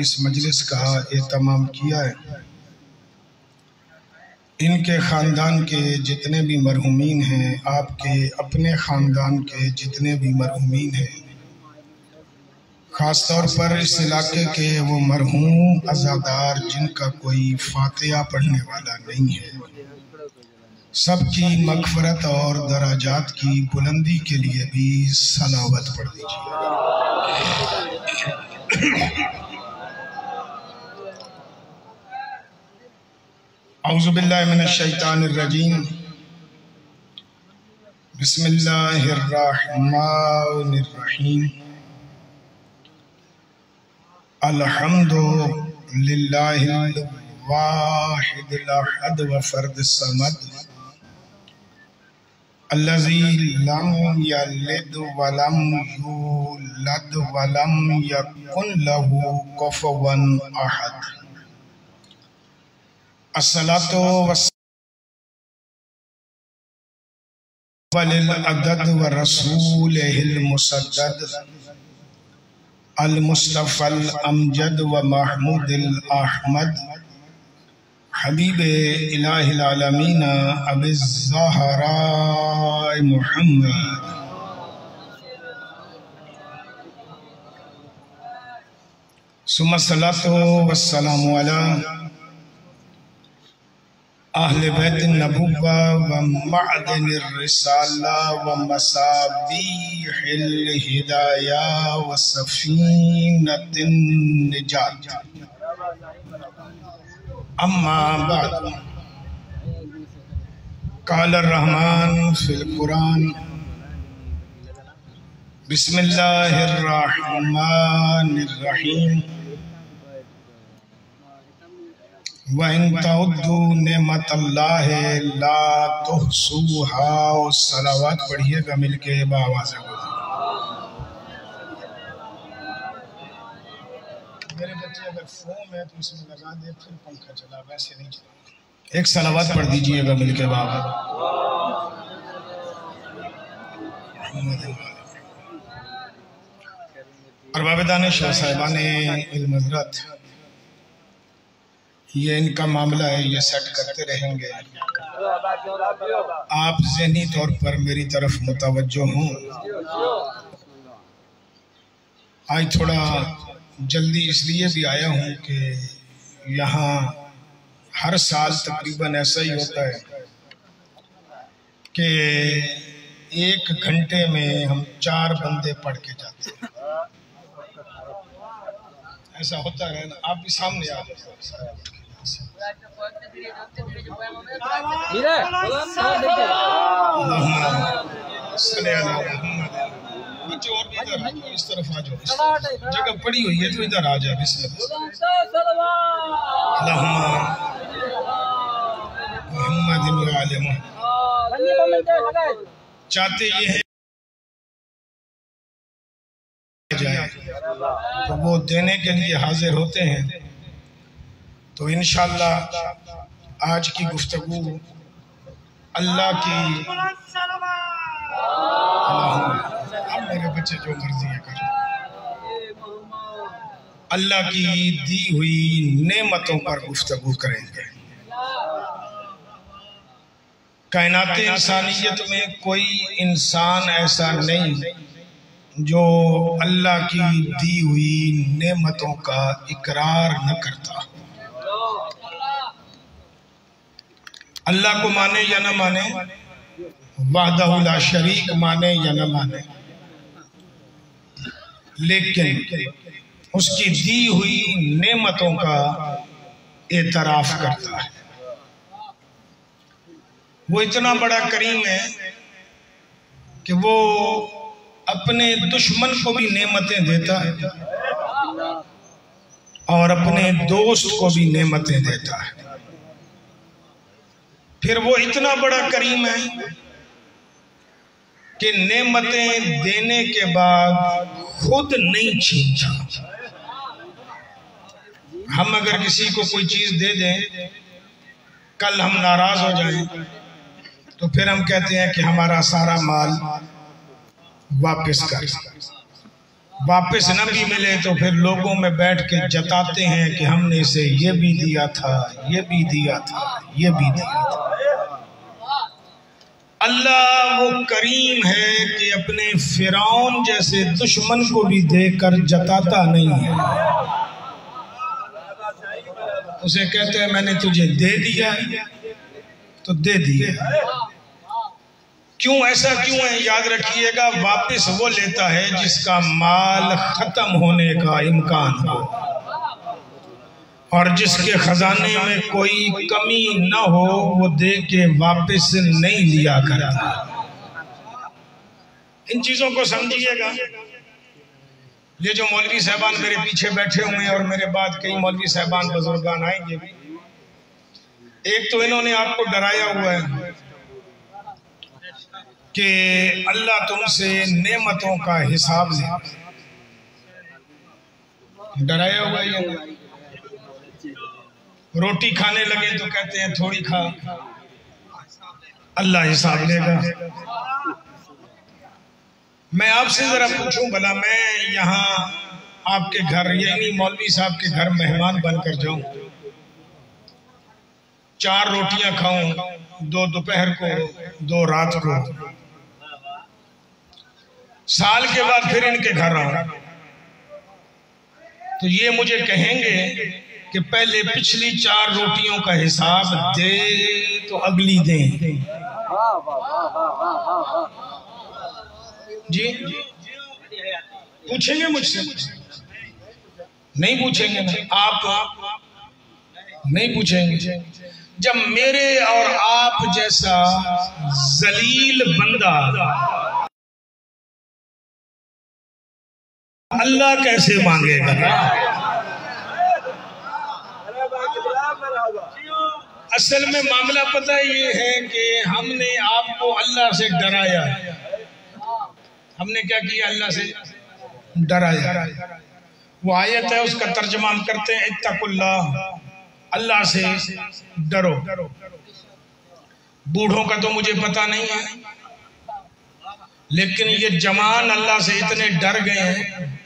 इस मजलिस का एहतमाम किया है। इनके ख़ानदान के जितने भी मरहुमीन हैं, आपके अपने ख़ानदान के जितने भी मरहुमीन हैं ख़ास तौर पर इस इलाके के वो मरहूम अज़ादार जिनका कोई फातिहा पढ़ने वाला नहीं है। सबकी मगफरत और दराजात की बुलंदी के लिए भी सलावत पढ़ दीजिए अज़बिल्लाशैतानरजीम बसमीम अल्हम्दुलिल्लाहिल व फ़र्द समद अल्लज़ी लम यलिद वलम यूलद वलम यकुन लहू कुफुवन अहद असलातो अदद व रसूल मुसद्दद अल मुस्तफ़ल अमजद व महमूद अहमद हबीब इलामीन अबिज़हरा मुहम्मद सुमसलातो वसलाम अला अहल बैत नबुवा व मअदन रिसाला व मसाबीहिल हिदाया व सफीनतिन निजात। अम्मा बाद। काल रहमान फिल कुरान। बिस्मिल्लाहिर सलावत पढ़िएगा मिलके मेरे बच्चे अगर फोम है तो इसमें लगा दे, फिर पंखा चला, वैसे नहीं चला। एक सलावत पढ़ दीजिएगा मिलके बाबा। अरबाबदान शाह साहिबा ने इल्मजरत ये इनका मामला है, ये सेट करते रहेंगे। आप जहनी तौर पर मेरी तरफ़ मुतवजो हों। आज थोड़ा जल्दी इसलिए भी आया हूँ कि यहाँ हर साल तकरीबन ऐसा ही होता है कि एक घंटे में हम चार बंदे पढ़ के जाते हैं। ऐसा होता है ना आप भी सामने आ जाए बच्चे और भी इधर इस तरफ़ आ जाओ जगह पड़ी हुई है तो इधर आ मोहम्मद चाहते ये है जाए तो वो देने के लिए हाजिर होते हैं। तो इन आज की गुफ्तु अल्लाह की अब मेरे बच्चे जो मर्ज़ी है कर। अल्लाह की दी हुई नेमतों पर गुफ्तगु करेंगे। कायनात इंसानियत में कोई इंसान ऐसा नहीं जो अल्लाह की दी हुई नेमतों का इकरार न करता। अल्लाह को माने या न माने? वाहदा शरीक माने या न माने? लेकिन उसकी दी हुई नेमतों का एतराफ करता है। वो इतना बड़ा करीम है कि वो अपने दुश्मन को भी नेमतें देता है और अपने दोस्त को भी नेमतें देता है। फिर वो इतना बड़ा करीम है कि नेमतें देने के बाद खुद नहीं छीनता। हम अगर किसी को कोई चीज़ दे दें, कल हम नाराज़ हो जाएँ तो फिर हम कहते हैं कि हमारा सारा माल वापस कर। वापस न भी मिले तो फिर लोगों में बैठ के जताते हैं कि हमने इसे ये भी दिया था, ये भी दिया था, ये भी दिया था। अल्लाह वो करीम है कि अपने फिरौन जैसे दुश्मन को भी देकर जताता नहीं है। उसे कहते हैं, मैंने तुझे दे दिया तो दे दिया क्यों ऐसा क्यों है? याद रखिएगा, वापस वो लेता है जिसका माल खत्म होने का इम्कान हो। और जिसके खजाने में कोई कमी न हो, वो दे के वापस नहीं लिया करता। इन चीज़ों को समझिएगा। ये जो मौलवी साहबान मेरे पीछे बैठे हुए हैं और मेरे बाद कई मौलवी साहबान बुजुर्गान आएँगे एक तो इन्होंने आपको डराया हुआ है। कि अल्लाह तुमसे नेमतों का हिसाब ले। डराया हुआ ये। रोटी खाने लगे तो कहते हैं, थोड़ी खा। अल्लाह हिसाब लेगा। मैं आपसे जरा पूछूँ, भला मैं यहाँ आपके घर, यानी मौलवी साहब के घर मेहमान बनकर जाऊँ। चार रोटियाँ खाऊं, दो दोपहर को, दो रात को। साल के बाद फिर इनके घर आऊँ तो ये मुझे कहेंगे कि पहले पिछली चार रोटियों का हिसाब दे तो अगली दे। जी? पूछेंगे मुझसे? नहीं पूछेंगे आप नहीं पूछेंगे। जब मेरे और आप जैसा जलील बंदा अल्लाह कैसे मांगेगा? असल में मामला पता ये है कि हमने आपको अल्लाह से डराया। हमने क्या किया? अल्लाह से डराया। वो आयत है, उसका तर्जमा करते हैं इत्तकुल्ला अल्लाह से डरो। बूढ़ों का तो मुझे पता नहीं है, लेकिन ये जवान अल्लाह से इतने डर गए हैं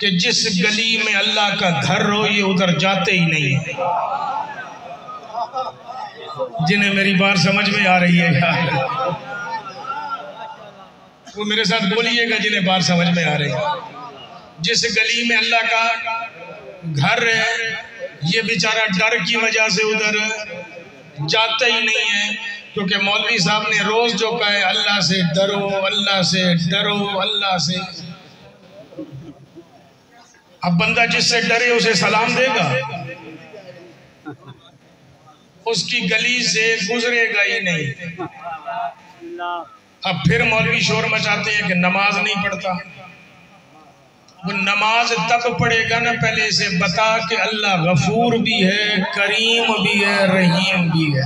कि जिस गली में अल्लाह का घर हो, ये उधर जाते ही नहीं है। जिन्हें मेरी बात समझ में आ रही है, यार। वो मेरे साथ बोलिएगा, जिन्हें बात समझ में आ रही है। जिस गली में अल्लाह का घर है, ये बेचारा डर की वजह से उधर जाता ही नहीं है, क्योंकि मौलवी साहब ने रोज जो कहे अल्लाह से डरो, अल्लाह से डरो, अल्लाह से अब बंदा जिससे डरे उसे सलाम देगा। उसकी गली से गुजरेगा ही नहीं। अब फिर मौलवी शोर मचाते हैं कि नमाज़ नहीं पढ़ता। वो नमाज़ तब पढ़ेगा ना पहले इसे बता कि अल्लाह गफूर भी है, करीम भी है, रहीम भी है।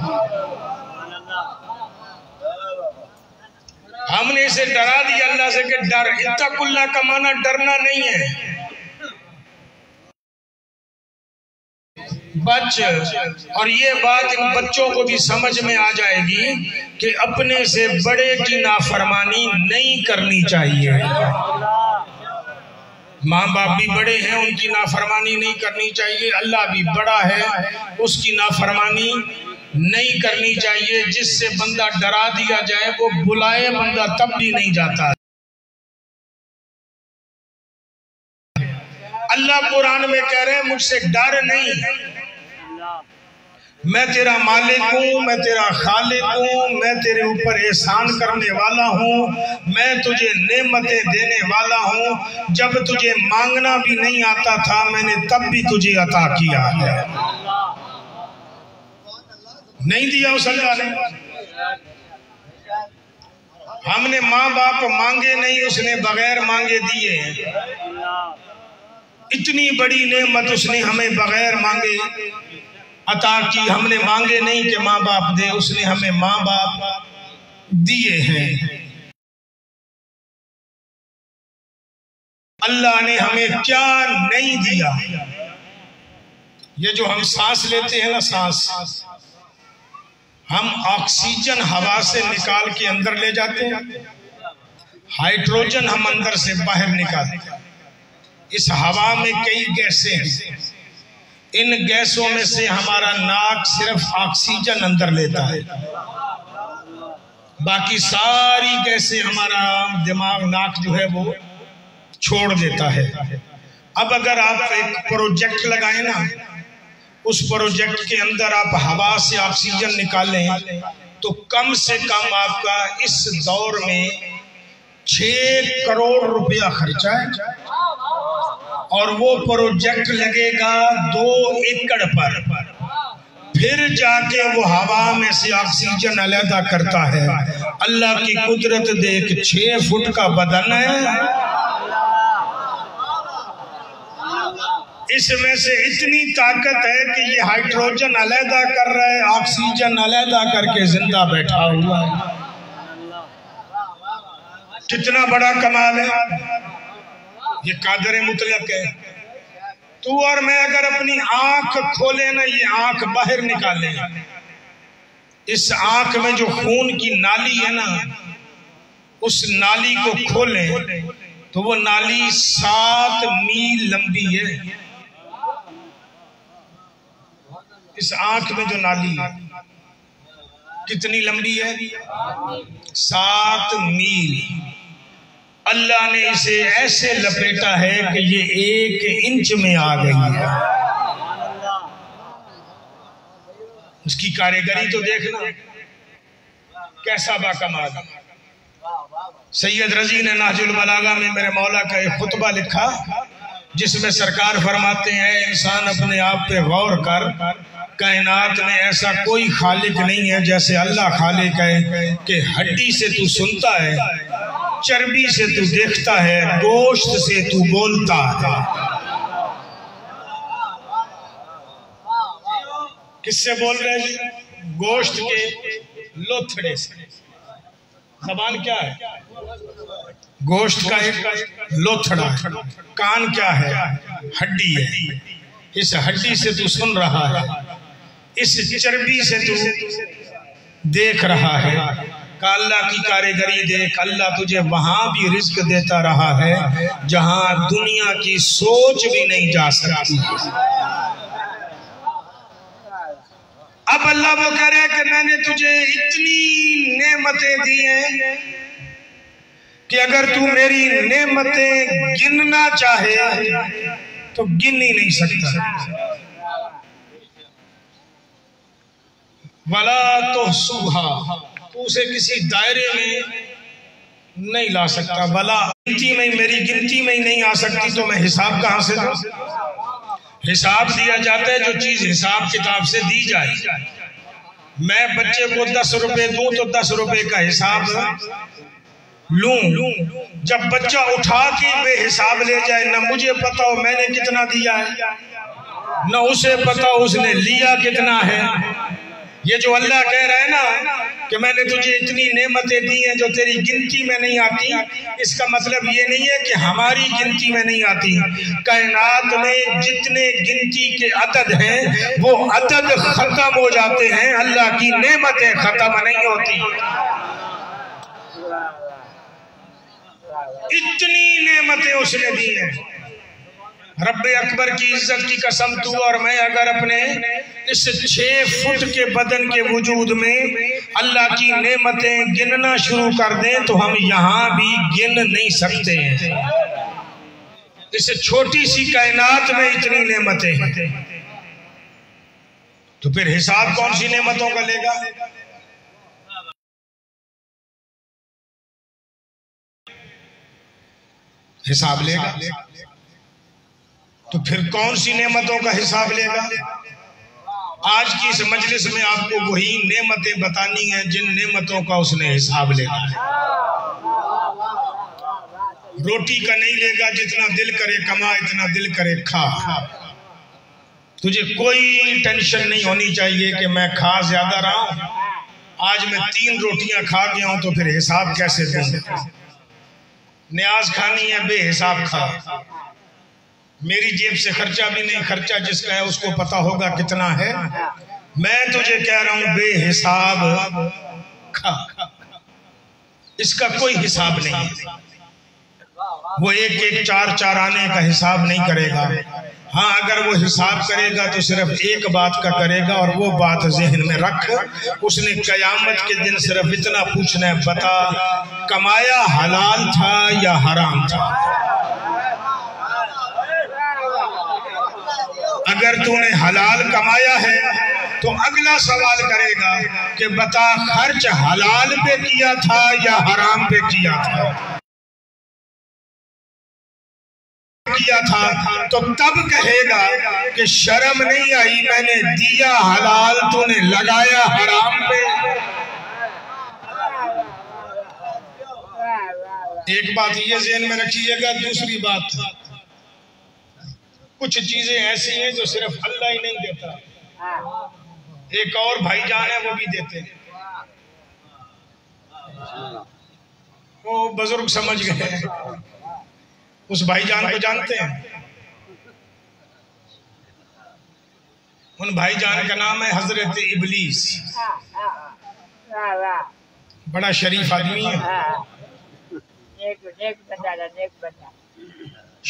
हमने इसे डरा दिया अल्लाह से कि डर इत्तकुल्ला का माना डरना नहीं है। बच। और ये बात इन बच्चों को भी समझ में आ जाएगी कि अपने से बड़े की नाफरमानी नहीं करनी चाहिए। माँ बाप भी बड़े हैं, उनकी नाफरमानी नहीं करनी चाहिए। अल्लाह भी बड़ा है, उसकी नाफरमानी नहीं करनी चाहिए। जिससे बंदा डरा दिया जाए, वो बुलाए बंदा, तब भी नहीं जाता। अल्लाह कुरान में कह रहे हैं, मुझसे डर नहीं। मैं तेरा मालिक हूँ, मैं तेरा खालिक हूँ, मैं तेरे ऊपर एहसान करने वाला हूँ, मैं तुझे नेमतें देने वाला हूँ। जब तुझे मांगना भी नहीं आता था, मैंने तब भी तुझे अता किया है। नहीं दिया उस अल्लाह ने। हमने माँ बाप मांगे नहीं, उसने बगैर मांगे दिए। इतनी बड़ी नेमत उसने हमें बगैर मांगे। अता की हमने मांगे नहीं कि माँ बाप दे, उसने हमें माँ बाप दिए हैं। अल्लाह ने हमें क्या नहीं दिया। ये जो हम सांस लेते हैं ना सांस, हम ऑक्सीजन हवा से निकाल के अंदर ले जाते हैं, हाइड्रोजन हम अंदर से बाहर निकालते हैं। इस हवा में कई गैसें हैं। इन गैसों में से हमारा नाक सिर्फ़ ऑक्सीजन अंदर लेता है। बाकी सारी गैसें हमारा दिमाग, नाक जो है वो छोड़ देता है। अब अगर आप एक प्रोजेक्ट लगाए ना, उस प्रोजेक्ट के अंदर आप हवा से ऑक्सीजन निकालें तो कम से कम आपका इस दौर में छ करोड़ रुपया खर्चा है। और वो प्रोजेक्ट लगेगा दो एकड़ पर। फिर जाके वो हवा में से ऑक्सीजन अलहदा करता है। अल्लाह की कुदरत देख छह फुट का बदन है। इसमें से इतनी ताकत है कि ये हाइड्रोजन अलहदा कर रहा है, ऑक्सीजन अलहदा करके ज़िंदा बैठा हुआ है। कितना बड़ा कमाल है। ये कादर मुतलक है। तू और मैं अगर अपनी आँख खोले ना, ये आँख बाहर निकाले। इस आँख में जो खून की नाली है ना, उस नाली को खोले तो वो नाली सात मील लंबी है। इस आँख में जो नाली है कितनी लंबी है? सात मील। अल्लाह ने इसे ऐसे लपेटा है कि ये एक इंच में आ गई है। उसकी कारीगरी तो देखना। कैसा बाकमाल। सैयद रज़ी ने नाजुल बलागा में मेरे मौला का एक खुतबा लिखा, जिसमें सरकार फरमाते हैं, इंसान अपने आप पे गौर कर कायनात में ऐसा कोई खालिक नहीं है जैसे अल्लाह खालिक है कि हड्डी से तू सुनता है, चर्बी से तू देखता है, गोश्त से तू बोलता है। किससे बोल रहे हैं? गोश्त के लोथड़े से। जबान क्या है? गोश्त का एक लोथड़ा कान क्या है? हड्डी है। इस हड्डी से तू सुन रहा है। इस चर्बी से तू देख रहा है। अल्लाह की कारीगरी देख, अल्लाह तुझे वहाँ भी रिस्क देता रहा है, जहाँ दुनिया की सोच भी नहीं जा सकती। अब अल्लाह वो कह रहे कि मैंने तुझे इतनी नेमतें दी हैं कि अगर तू मेरी नेमतें गिनना चाहे तो गिन ही नहीं सकता। वला तो तो उसे किसी दायरे में नहीं ला सकता। वला, गिनती में, मेरी गिनती में ही नहीं आ सकती तो मैं हिसाब कहाँ से दूँ? हिसाब दिया जाता है, जो चीज़ हिसाब किताब से दी जाए। मैं बच्चे को दस रुपए दूँ तो दस रुपए का हिसाब लू। जब बच्चा उठा के बेहिसाब ले जाए, ना मुझे पता हो मैंने कितना दिया है, न उसे पता हो उसने लिया कितना है। ये जो अल्लाह कह रहा है ना कि मैंने तुझे इतनी नेमतें दी हैं जो तेरी गिनती में नहीं आती, इसका मतलब ये नहीं है कि हमारी गिनती में नहीं आती। कायनात में जितने गिनती के अदद हैं, वो अदद खत्म हो जाते हैं। अल्लाह की नेमतें खत्म नहीं होती। इतनी नेमतें उसने दी हैं। रब अकबर की इज़्ज़त की कसम तू और मैं अगर अपने इस छह फुट के बदन के वजूद में अल्लाह की नेमतें गिनना शुरू कर दें तो हम यहाँ भी गिन नहीं सकते हैं। इस छोटी सी कायनात में इतनी नेमतें हैं। तो फिर हिसाब कौन सी नेमतों का लेगा? हिसाब लेगा। तो फिर कौन सी नेमतों का हिसाब लेगा? आज की इस मजलिस में आपको वही नेमतें बतानी है, जिन नेमतों का उसने हिसाब लेना है रोटी का नहीं लेगा जितना दिल करे कमा, इतना दिल करे खा। तुझे कोई टेंशन नहीं होनी चाहिए कि मैं खा ज़्यादा रहा हूँ। आज मैं तीन रोटियाँ खा गया हूँ तो फिर हिसाब कैसे दूँ न्याज खानी है, बेहिसाब खा। मेरी जेब से खर्चा भी नहीं, खर्चा जिसका है उसको पता होगा कितना है। मैं तुझे कह रहा हूँ, बेहिसाब। खा इसका कोई हिसाब नहीं। वो एक एक चार चार आने का हिसाब नहीं करेगा। हाँ अगर वो हिसाब करेगा तो सिर्फ़ एक बात का करेगा और वो बात जहन में रख। उसने कयामत के दिन सिर्फ़ इतना पूछना है, बता, कमाया हलाल था या हराम था? अगर तूने हलाल कमाया है तो अगला सवाल करेगा कि बता खर्च हलाल पे किया था या हराम पे किया था? किया था तो तब कहेगा कि शर्म नहीं आई, मैंने दिया हलाल, तूने लगाया हराम पे। एक बात ये जेन में रखिएगा, दूसरी बात। कुछ चीज़ें ऐसी हैं जो सिर्फ़ अल्लाह ही नहीं देता। एक और भाईजान है वो भी देते हैं। वो बुज़ुर्ग समझ गए उस भाईजान को जानते हैं? उन भाईजान का नाम है हज़रत इबलीस। बड़ा शरीफ आदमी है।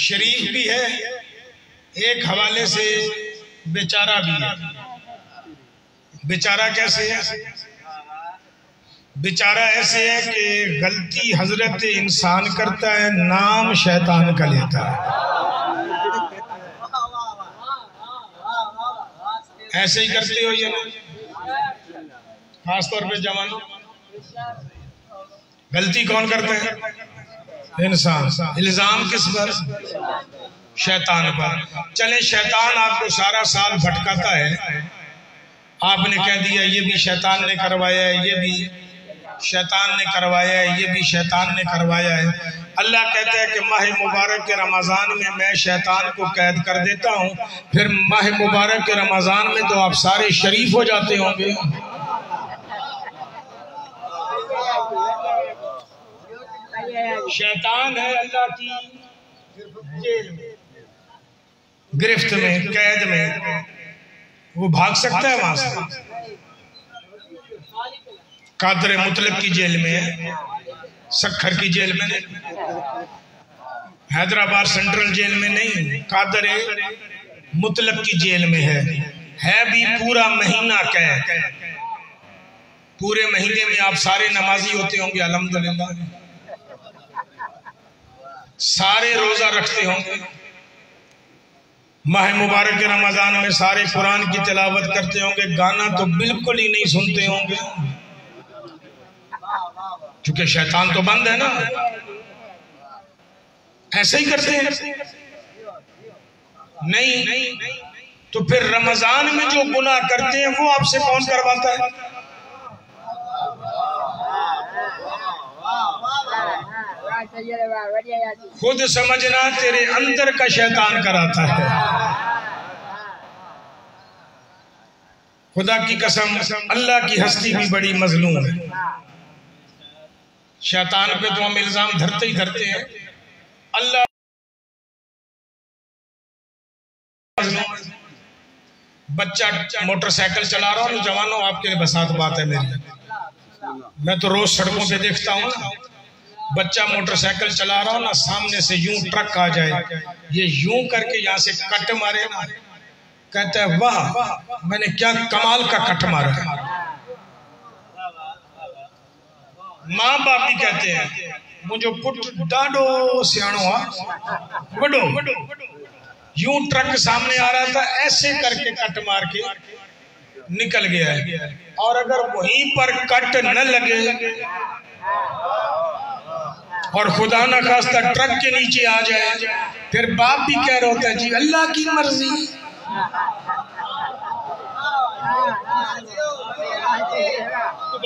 शरीफ भी है। एक हवाले से बेचारा भी है। बेचारा कैसे है? बेचारा ऐसे है कि गलती हज़रत इंसान करता है, नाम शैतान का लेता है। ऐसे ही करते हो ये खास तौर पे जवानों। गलती कौन करते हैं? इंसान। इल्ज़ाम किस पर? शैतान पर चले, शैतान आपको सारा साल भटकाता है। आपने कह दिया, ये भी शैतान ने करवाया है, ये भी शैतान ने करवाया है, ये भी शैतान ने करवाया है। अल्लाह कहता है कि माह मुबारक के रमज़ान में मैं शैतान को कैद कर देता हूँ। फिर माह मुबारक के रमज़ान में तो आप सारे शरीफ हो जाते होंगे। शैतान है अल्लाह की। जेल में गिरफ्त में, कैद में, वो भाग सकता है वहाँ से? कादर मुतलब की जेल में सखर की जेल में हैदराबाद सेंट्रल जेल में नहीं, कादर मुतलब की जेल में है। है भी पूरा महीना कैद। पूरे महीने में आप सारे नमाजी होते होंगे अलहमदुल्ला सारे रोजा रखते होंगे। माह मुबारक के रमज़ान में सारे कुरान की तिलावत करते होंगे, गाना तो बिल्कुल ही नहीं सुनते होंगे। क्योंकि शैतान तो बंद है ना। ऐसे ही करते हैं। नहीं नहीं तो फिर रमज़ान में जो गुनाह करते हैं, वो आपसे कौन करवाता है? खुद समझना तेरे अंदर का शैतान कराता है। खुदा की कसम, अल्लाह की हस्ती भी बड़ी मजलूम है। शैतान पे तो हम इल्ज़ाम धरते ही धरते हैं। अल्लाह बच्चा मोटरसाइकिल चला रहा हूँ जवानों, आपके लिए बसात बात है मेरी। मैं तो रोज सड़कों पे देखता हूँ बच्चा मोटरसाइकिल चला रहा हो ना, सामने से यूँ ट्रक आ जाए। ये यूँ करके यहाँ से कट मारे। कहते हैं, वाह, मैंने क्या कमाल का कट मारा। माँ बाप भी कहते हैं, मुझे पुट डाडो, सियाणो बड़ो यूँ ट्रक सामने आ रहा था, ऐसे करके कट मार के निकल गया है। और अगर वहीं पर कट न लगे और खुदा न खास्ता ट्रक के नीचे आ जाए। फिर बाप भी कह रहा होता है, जी, अल्लाह की मर्ज़ी। तो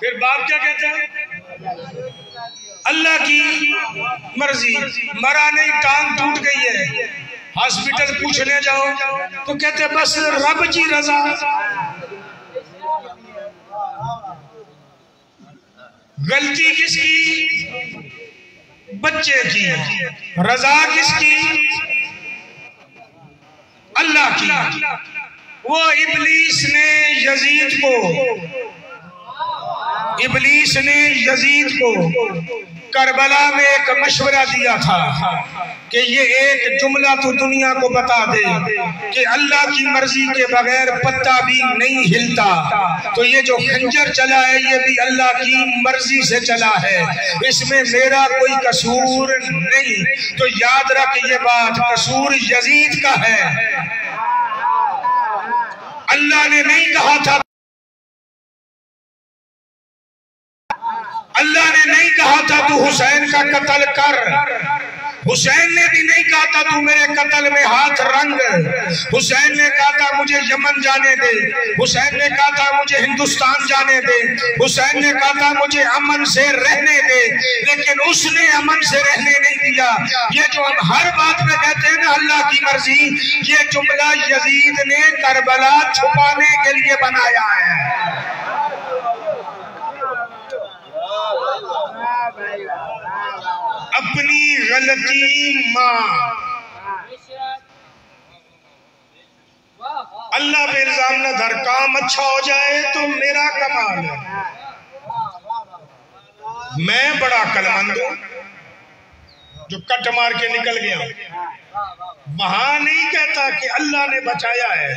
फिर बाप क्या कहता है? अल्लाह की मर्ज़ी। मरा नहीं, टांग टूट गई है। हॉस्पिटल पूछने जाओ तो कहते बस रब जी रजा। गलती किसकी? बच्चे की रजा किसकी? अल्लाह की वो इबलीस ने यजीद को, इबलीस ने यजीद को करबला में एक मशवरा दिया था कि ये एक जुमला तो दुनिया को बता दे कि अल्लाह की मर्ज़ी के बगैर पत्ता भी नहीं हिलता। तो ये जो खंजर चला है, ये भी अल्लाह की मर्ज़ी से चला है। इसमें मेरा कोई कसूर नहीं। तो याद रख ये बात, कसूर यजीद का है। अल्लाह ने नहीं कहा था अल्लाह ने नहीं कहा था तू हुसैन का कत्ल कर। हुसैन ने भी नहीं कहा था, तू मेरे कत्ल में हाथ रंग। हुसैन ने कहा था, मुझे यमन जाने दे। हुसैन ने कहा था, मुझे हिंदुस्तान जाने दे। हुसैन ने कहा था, मुझे अमन से रहने दे। लेकिन उसने अमन से रहने नहीं दिया। ये जो हम हर बात में कहते हैं ना, अल्लाह की मर्ज़ी, ये जुमला यजीद ने करबला छुपाने के लिए बनाया है। अपनी गलती माँ। अल्लाह पे इल्ज़ाम न धर काम अच्छा हो जाए तो मेरा कमाल है। मैं बड़ा कलमंद हूँ, जो कट मार के निकल गया। वहाँ नहीं कहता कि अल्लाह ने बचाया है।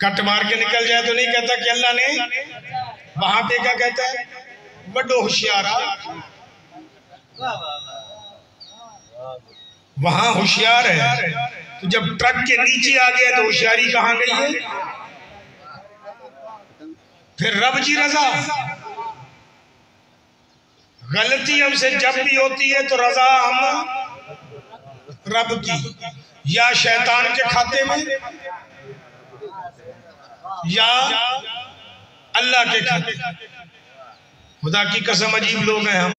कट मार के निकल जाए तो नहीं कहता कि अल्लाह ने वहाँ पे क्या कहता है? बड़ो होशियारा। वहाँ होशियार है। तो जब ट्रक के नीचे आ गया तो होशियारी कहाँ गई है? फिर रब जी रजा। गलती हमसे जब भी होती है तो रजा हम रब की, या शैतान के खाते में, या अल्लाह के खुदा की कसम अजीब लोग हैं हम।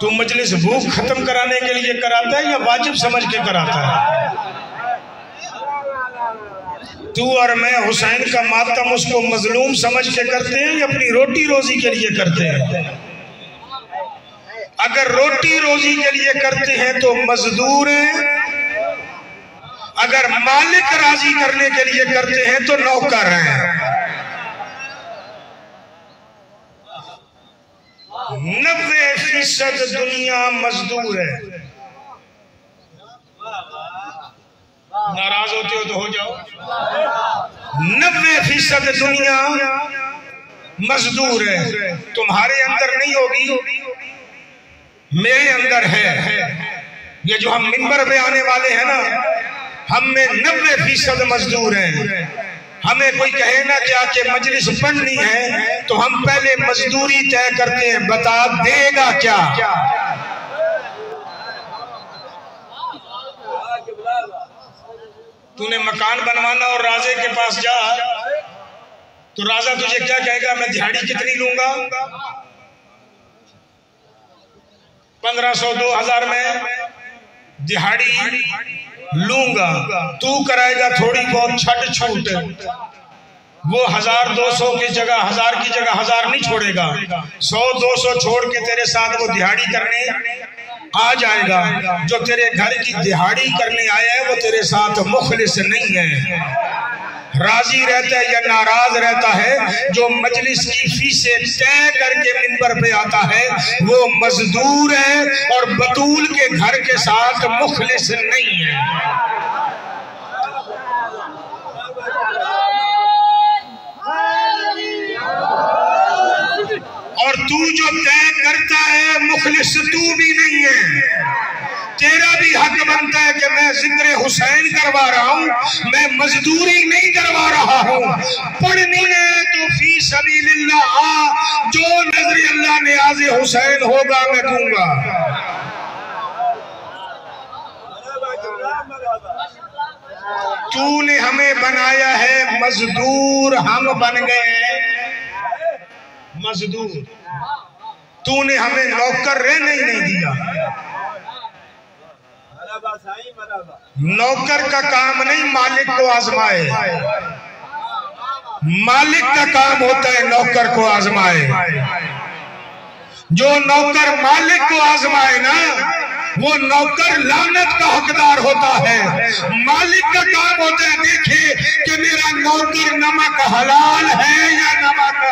तू मजलिस भूख खत्म कराने के लिए कराता है या वाजिब समझ के कराता है? तू और मैं हुसैन का मातम उसको मजलूम समझ के करते हैं या अपनी रोटी रोजी के लिए करते हैं? अगर रोटी रोजी के लिए करते हैं तो मजदूर हैं अगर मालिक राज़ी करने के लिए करते हैं तो नौकर हैं। नब्बे फ़ीसद दुनिया मजदूर है। नाराज़ होते हो तो हो जाओ। नब्बे फ़ीसद दुनिया मजदूर है। तुम्हारे अंदर नहीं होगी। मेरे अंदर है। ये जो हम मिंबर पे आने वाले हैं ना हम में नब्बे फ़ीसद मजदूर हैं। हमें कोई कहे ना क्या कि मजलिस पढ़नी है तो हम पहले मजदूरी तय करते हैं, बता देगा क्या? तूने मकान बनवाना और राजे के पास जा तो राजा तुझे क्या कहेगा, मैं दिहाड़ी कितनी लूँगा? पंद्रह सौ, दो हज़ार में। दिहाड़ी लूँगा। तू कराएगा थोड़ी बहुत छट छूट। वो हज़ार दो सौ की जगह, हज़ार की जगह हज़ार नहीं छोड़ेगा। सौ दो सौ छोड़ के तेरे साथ वो दिहाड़ी करने आ जाएगा। जो तेरे घर की दिहाड़ी करने आया है, वो तेरे साथ मुखलिस नहीं है। राज़ी रहता है या नाराज़ रहता है, जो मजलिस की फीसें तय करके मिंबर पे आता है, वो मजदूर है और बतूल के घर के साथ मुखलिस नहीं है। और तू जो तय करता है, मुखलिस तू भी नहीं है। तेरा भी हक बनता है कि मैं ज़िक्र हुसैन करवा रहा हूँ, मैं मजदूरी नहीं करवा रहा हूँ। पढ़नी है तो फ़ी सभी आ, जो नज़र अल्लाह ने आज हुसैन होगा मैं दूँगा। तूने हमें बनाया है, मजदूर हम बन गए मजदूर। तूने हमें नौकर रहने ही नहीं दिया। नौकर का काम नहीं मालिक को आजमाए। मालिक का काम होता है नौकर को आजमाए। जो नौकर मालिक को आजमाए ना वो नौकर लानत का हकदार होता है। मालिक का काम होता है देखिए कि मेरा नौकर नमक हलाल है या नमक।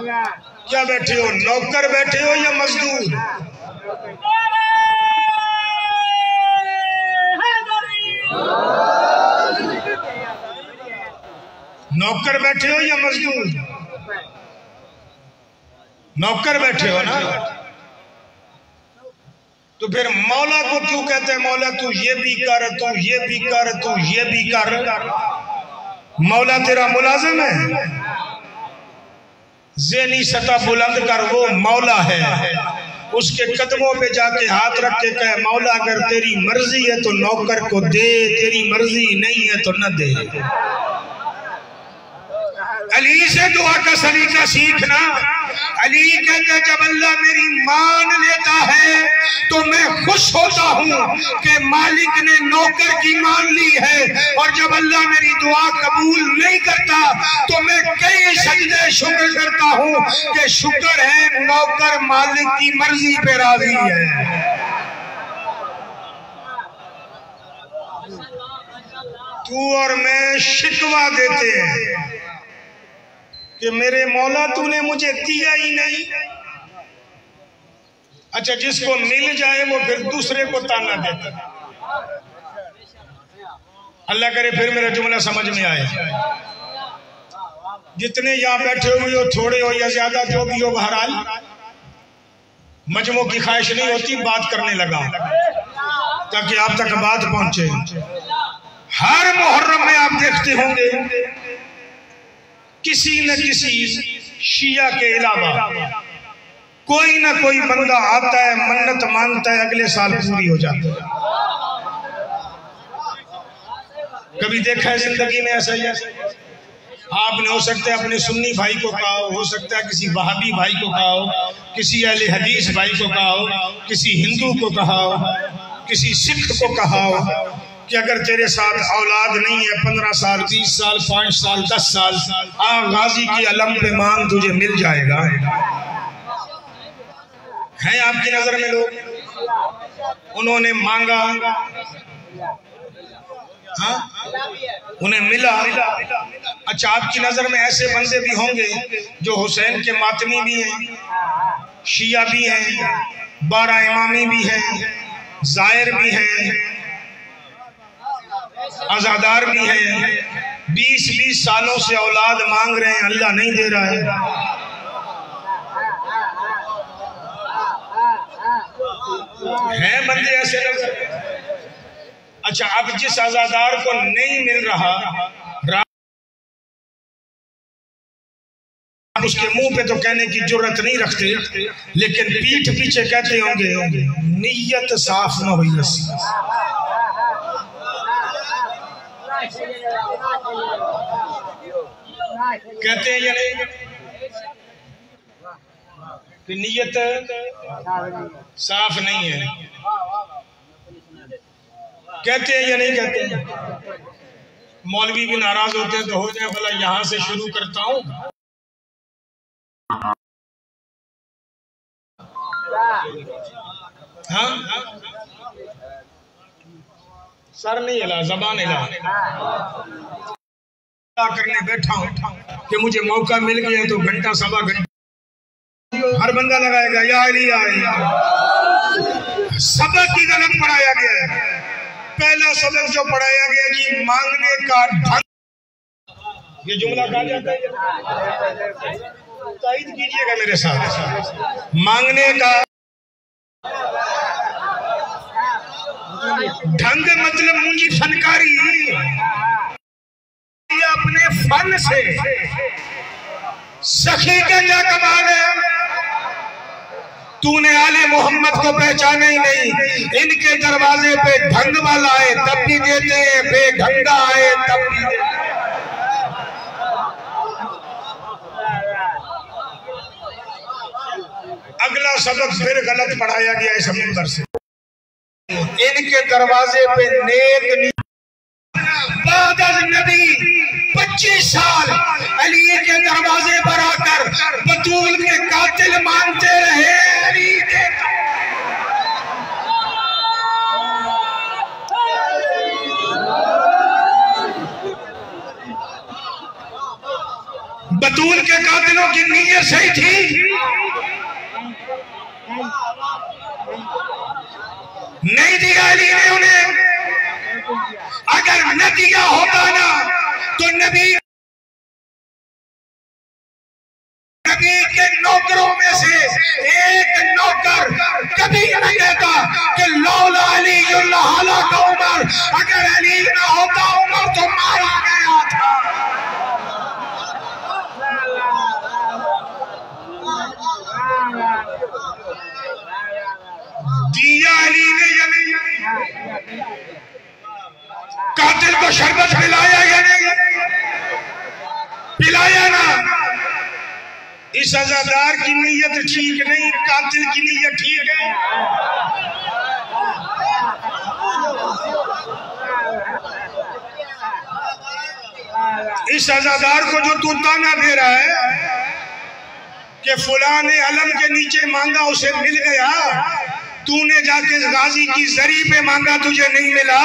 Yeah. क्या बैठे हो, नौकर बैठे हो या मजदूर? नौकर बैठे हो या मजदूर? नौकर बैठे हो ना? तो फिर मौला को क्यों कहते हैं, मौला तू ये भी कर, तू ये भी कर, तू ये भी कर? मौला तेरा मुलाजिम है? जेनी सतह बुलंद कर, वो मौला है। उसके कदमों पे जाके हाथ रख के कहे, मौला, अगर तेरी मर्ज़ी है तो नौकर को दे, तेरी मर्ज़ी नहीं है तो न दे। अली से दुआ का सलीका सीखना। अली कहते जब अल्लाह मेरी मान लेता है तो मैं खुश होता हूँ कि मालिक ने नौकर की मान ली है। और जब अल्लाह मेरी दुआ कबूल नहीं करता तो मैं कई सजदे शुक्र करता हूँ कि शुक्र है, नौकर मालिक की मर्ज़ी पे राज़ी है। तू और मैं शिकवा देते हैं। कि मेरे मौला तूने मुझे दिया ही नहीं। अच्छा जिसको मिल जाए वो फिर दूसरे को ताना देता अल्लाह करे, फिर मेरा जुमला समझ में आए। जितने यहाँ बैठे हुए हो, थोड़े हो या ज़्यादा, जो भी हो, बहरहाल, मजमों की ख्वाहिश नहीं होती, बात करने लगा। ताकि आप तक बात पहुँचे। हर मुहर्रम में आप देखते होंगे किसी न किसी शिया के अलावा कोई ना कोई बंदा आता है, मन्नत मानता है, अगले साल पूरी हो जाती है। कभी देखा है ज़िंदगी में ऐसा ही आपने हो सकता है अपने सुन्नी भाई को कहा, हो सकता है किसी वहाबी भाई को कहा हो किसी अहले हदीस भाई को कहा हो किसी हिंदू को कहा हो किसी सिख को कहा हो कि अगर तेरे साथ औलाद नहीं है पंद्रह साल, बीस साल, पाँच साल, दस साल, आ गाजी की अलम पे मांग तुझे मिल जाएगा। है आपकी नज़र में लोग? उन्होंने मांगा। हाँ? उन्हें मिला। अच्छा आपकी नज़र में ऐसे बंदे भी होंगे जो हुसैन के मातमी भी हैं, शिया भी हैं, बारह इमामी भी हैं जायर भी हैं आजादार भी हैं। बीस बीस सालों से औलाद मांग रहे हैं, अल्लाह नहीं दे रहा है। हैं बंदे ऐसे नज़र अच्छा अब जिस आजादार को नहीं मिल रहा उसके मुँह पे तो कहने की ज़रूरत नहीं रखते, लेकिन पीठ पीछे कहते होंगे, नीयत साफ़ न हुई कहते हैं नहीं कि नीयत साफ़ नहीं है। कहते हैं या नहीं कहते मौलवी भी नाराज़ होते हैं तो हो जाए भला यहाँ से शुरू करता हूँ। हाँ? सर नहीं हिला, जबान हिला। करने बैठा हूँ कि मुझे मौका मिल गया तो घंटा, सवा घंटा। हर बंदा लगाएगा, या अली, या सबक की गलत पढ़ाया गया है। पहला सबक जो पढ़ाया गया जी, मांगने का ढंग। ये जुमला कहा जाता है? ताइद कीजिएगा मेरे साथ। मांगने का ढंग मतलब मुंजी फनकारी। अपने फन से। सखी गंजा कमाल है। तूने आले मोहम्मद को पहचाना ही नहीं। इनके दरवाजे पे ढंग वाला आए, तब भी देते हैं बेढंगा आए, तब भी देते अगला सबक फिर गलत पढ़ाया गया इस मंदिर से। इनके दरवाजे पे नेक बादल नबी, पच्चीस साल अली के दरवाजे पर आकर बतूल के कातिल मानते रहे अली के। बतूल के कातिलों की नीयत सही थी? नहीं दिया अली ने उन्हें। अगर न दिया होता ना तो नबी नबी के नौकरों में से एक नौकर कभी न कहता कि लौला अली हाला का उमर। अगर अली न होता, उमर तो मारा गया था। दिया अली ने या नहीं कातिल को शरबत पिलाया या नहीं? पिलाया ना। इस अजादार की नीयत ठीक नहीं, कातिल की नीयत ठीक है। इस अजादार को जो तू ताना दे रहा है कि फुला ने अलम के नीचे मांगा उसे मिल गया तूने जाके गाजी की जरी पे मांगा, तुझे नहीं मिला।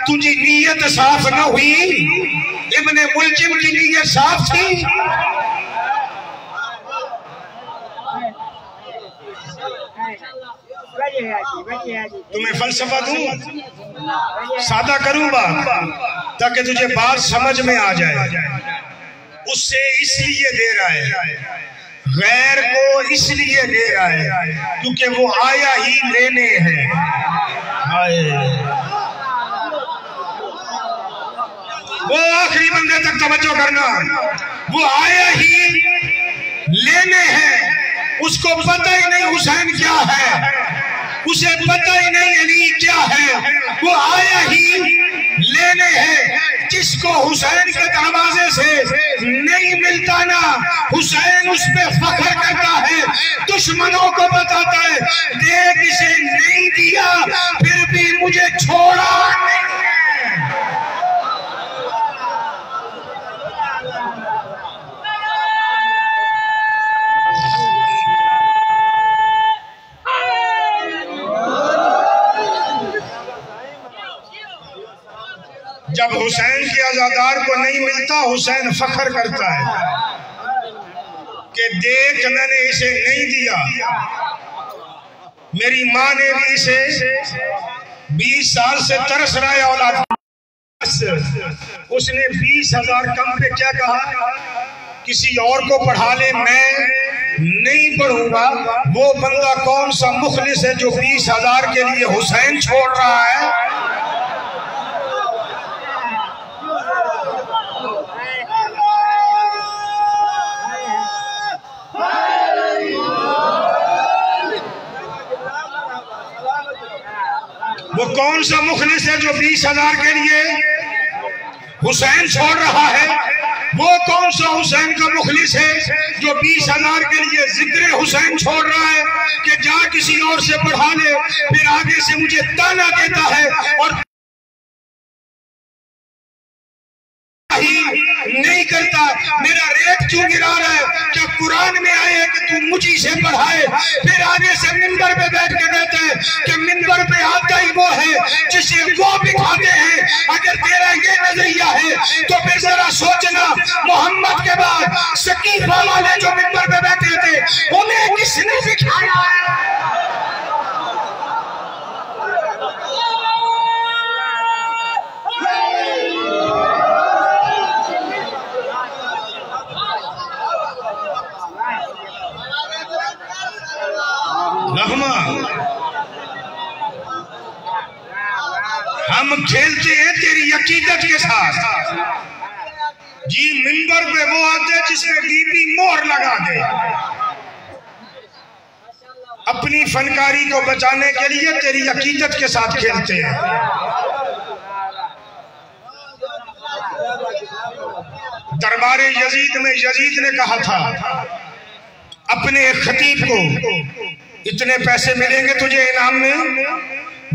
तुझी नीयत साफ़ न हुई। इब्ने मुलजिम की नीयत साफ़ थी। तुम्हें फलसफा दूँ? सादा करूँ बात, ताकि तुझे बात समझ में आ जाए। उससे इसलिए दे रहा है गैर को इसलिए दे रहा है क्योंकि वो आया ही लेने हैं। वो आखिरी बंदे तक तवज्जो करना, वो आया ही लेने हैं। उसको पता ही नहीं हुसैन क्या है। उसे पता ही नहीं अली क्या है। वो आया ही लेने हैं। जिसको हुसैन के दरवाजे से नहीं मिलता ना, हुसैन उस पर फख्र करता है, दुश्मनों को बताता है, देख इसे नहीं दिया, फिर भी मुझे छोड़ा नहीं है जब हुसैन के आजादार को नहीं मिलता, हुसैन फखर करता है कि देख मैंने इसे नहीं दिया। मेरी माँ ने भी इसे बीस साल से तरस रहा है, औलाद उसने बीस हज़ार कम पे क्या कहा? किसी और को पढ़ा ले, मैं नहीं पढ़ूँगा। वो बंदा कौन सा मुखलिस है जो बीस हज़ार के लिए हुसैन छोड़ रहा है? वो कौन सा मुखलिस है जो बीस हज़ार के लिए हुसैन छोड़ रहा है? वो कौन सा हुसैन का मुखलिस है जो बीस हज़ार के लिए ज़िक्र हुसैन छोड़ रहा है कि जा किसी और से पढ़ा ले, फिर आगे से मुझे ताना देता है और मेरा रेट क्यों गिरा रहा है? क्या कुरान में आए है कि तू मुझी से पढ़ाए? फिर आगे से मिंबर पे बैठ के कहते हैं कि मिंबर पे आता ही वो है, जिसे वो दिखाते हैं। अगर तेरा ये नज़रिया है तो फिर जरा सोचना, मोहम्मद के बाद सकीफा वाले जो मिंबर पे बैठे थे, उन्हें किसने सिखाया है खेलते हैं तेरी अकीदत के साथ। जी मिंबर पे वो आते जिसमें बीबी मोहर लगा दे। अपनी फनकारी को बचाने के लिए तेरी अकीदत के साथ खेलते हैं। दरबार यजीद में यजीद ने कहा था, अपने खतीब को इतने पैसे मिलेंगे तुझे इनाम में?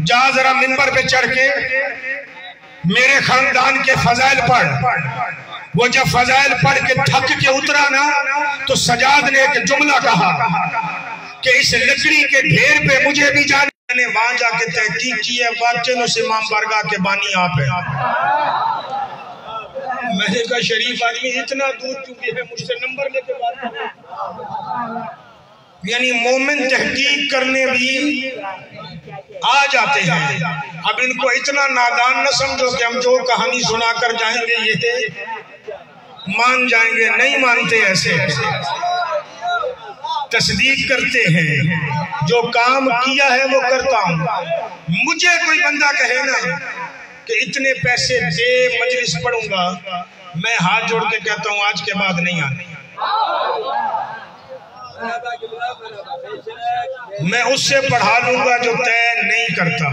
जा जरा मिंबर पे चढ़ के मेरे खानदान के फजाइल पढ़। वो जब फजाइल पढ़ के थक के उतरा ना तो सजाद ने एक जुमला कहा कि इस लकड़ी के ढेर पे मुझे भी जाने। मैंने वहाँ जाके तहकीक की है वाकई उस इमाम बरगा के बानी आप है। मैंने कहा, शरीफ आदमी इतना दूर चुके हैं, मुझसे नंबर लेके बात। यानी मोमिन तहकीक करने भी आ जाते हैं। अब इनको इतना नादान न समझो कि हम जो कहानी सुनाकर जाएँगे, ये मान जाएँगे, नहीं मानते ऐसे। तस्दीक करते हैं। जो काम किया है वो करता हूँ। मुझे कोई बंदा कहे ना कि इतने पैसे दे, मजलिस पढ़ूँगा। मैं हाथ जोड़ के कहता हूँ, आज के बाद नहीं आने। मैं उससे पढ़ा लूँगा जो तय नहीं करता।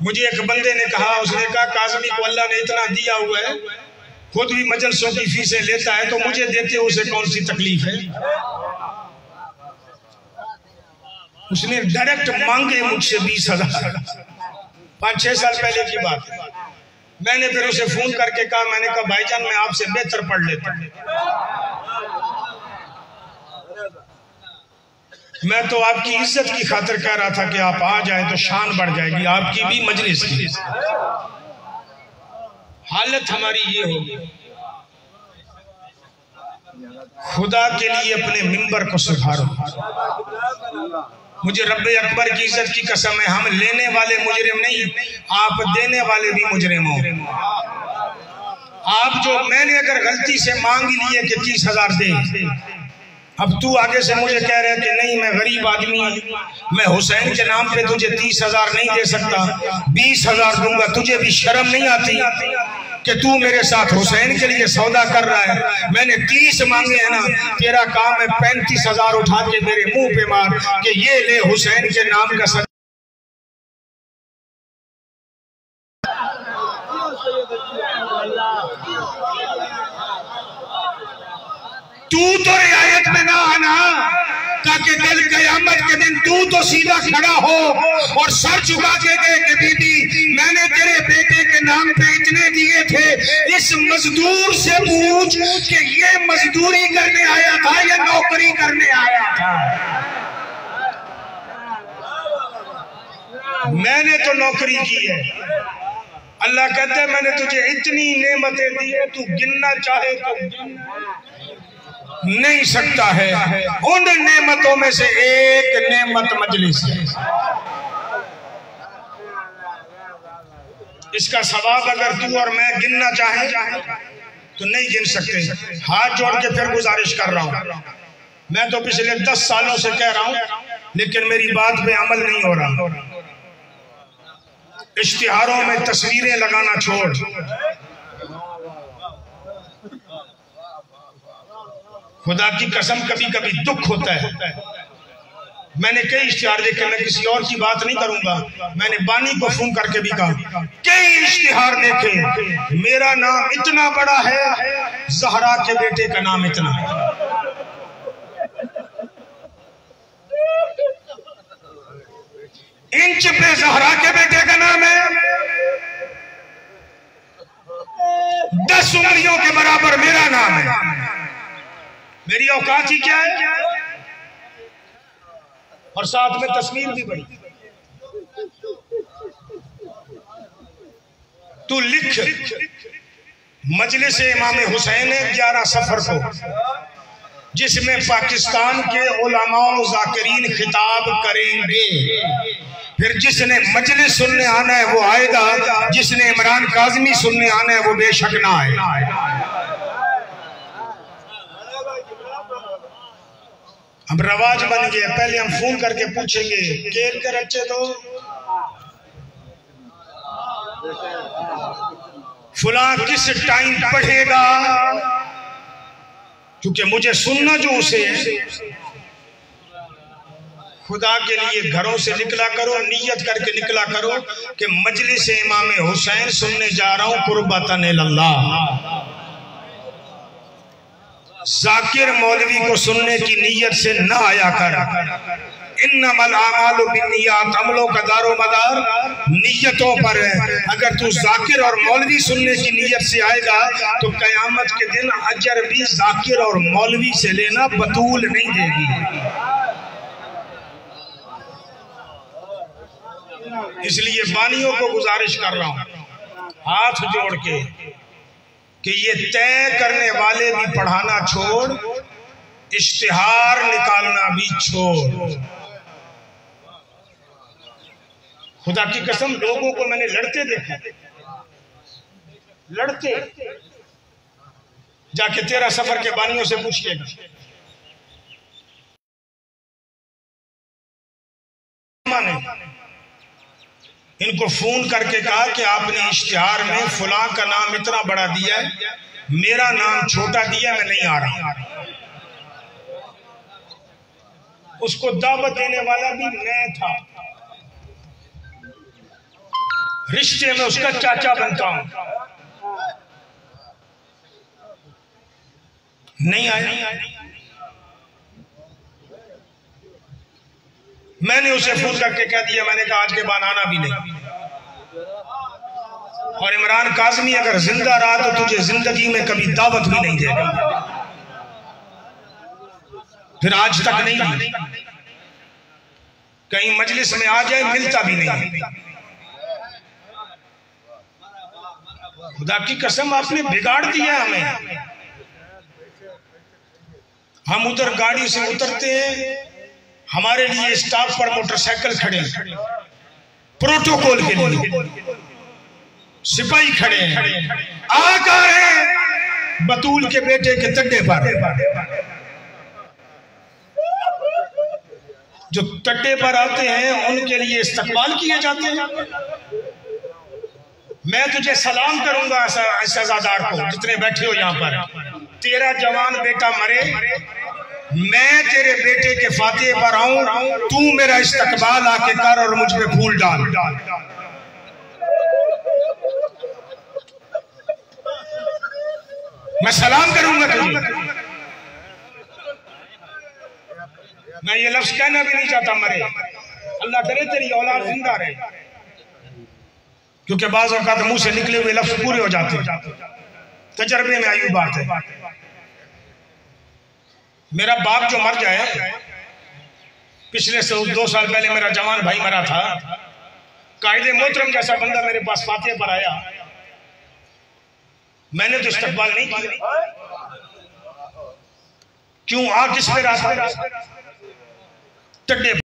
मुझे एक बंदे ने कहा, उसने कहा, काजमी को अल्लाह ने इतना दिया हुआ है, खुद भी मजलसों की फीसें लेता है तो मुझे देते उसे कौन सी तकलीफ़ है? उसने डायरेक्ट मांगे मुझसे बीस हज़ार। पाँच, छह साल पहले की बात है। मैंने फिर उसे फ़ोन करके कहा, मैंने कहा, भाईजान, मैं आपसे बेहतर पढ़ लेता मैं तो आपकी इज़्ज़त की खातिर कह रहा था कि आप आ जाए तो शान बढ़ जाएगी, आपकी भी मजलिस की। हालत हमारी ये होगी। खुदा के लिए अपने मिंबर को सुधारो। मुझे रब अकबर की इज़्ज़त की कसम है, हम लेने वाले मुजरिम नहीं, आप देने वाले भी मुजरिम हो। आप जो मैंने अगर गलती से मांग लिए कि तीस हज़ार दे अब तू आगे से मुझे कह रहे कि नहीं, मैं गरीब आदमी मैं हुसैन के नाम पे तुझे तीस हज़ार नहीं दे सकता। बीस हज़ार दूँगा, तुझे भी शर्म नहीं आती कि तू मेरे साथ हुसैन के लिए सौदा कर रहा है। मैंने तीस मांगे हैं ना, तेरा काम है पैंतीस हज़ार उठा के मेरे मुँह पे मार कि ये ले हुसैन के नाम का तू तो रियायत में ना आना। ताकि कल कयामत के दिन तू तो सीधा खड़ा हो और सर झुका के दे कि बीबी, मैंने तेरे बेटे के नाम पे इतने दिए थे। इस मजदूर से पूछ कि ये मजदूरी करने आया था या नौकरी करने आया था? मैंने तो नौकरी की है। अल्लाह कहते मैंने तुझे इतनी नेमतें दी है, तू गिनना चाहे तो नहीं सकता है। उन नेमतों में से एक नेमत मजलिस है। इसका सवाब अगर तू और मैं गिनना चाहे तो नहीं गिन सकते। हाथ जोड़ के फिर गुजारिश कर रहा हूँ। मैं तो पिछले दस सालों से कह रहा हूँ, लेकिन मेरी बात पे अमल नहीं हो रहा। इश्तिहारों में तस्वीरें लगाना छोड़। खुदा की कसम कभी कभी दुख होता है। मैंने कई इश्तिहार देखे, मैं किसी और की बात नहीं करूँगा। मैंने बानी को फ़ोन करके भी कहा। कई इश्तिहार देखे, मेरा नाम इतना बड़ा है, जहरा के बेटे का नाम इतना। इंच पे जहरा के बेटे का नाम है। दस उंगलियों के बराबर मेरा नाम है। मेरी औकात ही क्या है? और साथ में तस्वीर भी बड़ी। तू लिख मजलिस इमाम हुसैन ग्यारह सफ़र को, जिसमें पाकिस्तान के जाकिरीन खिताब करेंगे। फिर जिसने मजलिस सुनने आना है, वो आएगा। जिसने इमरान काजमी सुनने आना है, वो बेशक ना आए। अब रवाज बन गया पहले हम फ़ोन करके पूछेंगे केर कर अच्छे तो? फुला किस टाइम पढ़ेगा? क्योंकि मुझे सुनना जो उसे खुदा के लिए घरों से निकला करो, नियत करके निकला करो कि मजलिस इमाम हुसैन सुनने जा रहा हूँ, कुर्बतन अल्लाह जाकिर मौलवी को सुनने की नीयत से न आया कर। इन बिनियात अमलों का दारो मदार, नीयतों पर है। अगर तू जाकिर और मौलवी सुनने की नीयत से आएगा तो कयामत के दिन अजर भी जाकिर और मौलवी से लेना बतूल नहीं देगी। इसलिए बानियों को गुजारिश कर रहा हूँ। हाथ जोड़ के। कि ये तय करने वाले भी पढ़ाना छोड़, इश्तिहार निकालना भी छोड़। खुदा की कसम, लोगों को मैंने लड़ते देखा। लड़ते। जाके तेरा सफ़र के बानियों से पूछिएगा ने इनको फ़ोन करके कहा कि आपने इश्तिहार में फुला का नाम इतना बड़ा दिया है, मेरा नाम छोटा दिया, मैं नहीं आ रहा उसको दावत देने वाला भी मैं था। रिश्ते में उसका चाचा बनता हूँ। नहीं आया। मैंने उसे फ़ोन करके कह दिया, मैंने कहा, आज के बाद आना भी नहीं। और इमरान काजमी अगर ज़िंदा रहा तो तुझे ज़िंदगी में कभी दावत भी नहीं देगा फिर आज तक नहीं। कहीं मजलिस में आ जाए, मिलता भी नहीं। खुदा की कसम, आपने बिगाड़ दिया हमें। हम उधर गाड़ी से उतरते हैं हमारे लिए स्टाफ पर मोटरसाइकिल खड़े प्रोटोकॉल के लिए। सिपाही खड़े हैं। आ हैं। बतूल के बेटे के तड्डे पर। जो तड्डे पर आते हैं, उनके लिए इस्तेमाल किए जाते हैं। मैं तुझे सलाम करूँगा सजादार को, जितने बैठे हो यहाँ पर। तेरा जवान बेटा मरे। मैं तेरे बेटे के फाते पर आऊँ, तू मेरा इस्तकबाल आके कर और मुझ पे फूल डाल। मैं सलाम करूँगा तुझे मैं ये लफ्ज कहना भी नहीं चाहता, मरे। अल्लाह करे तेरी औलाद ज़िंदा रहे। क्योंकि बाज औकात मुँह से निकले हुए लफ्ज पूरे हो जाते। तजर्बे में आयु बात है। मेरा बाप जो मर जाए, पिछले से दो साल पहले मेरा जवान भाई मरा था, कायदे मोहतरम जैसा बंदा मेरे पास फातिया पर आया। मैंने तो इस्तेमाल नहीं किया क्यों? आ किस पे रास्ते टड्डे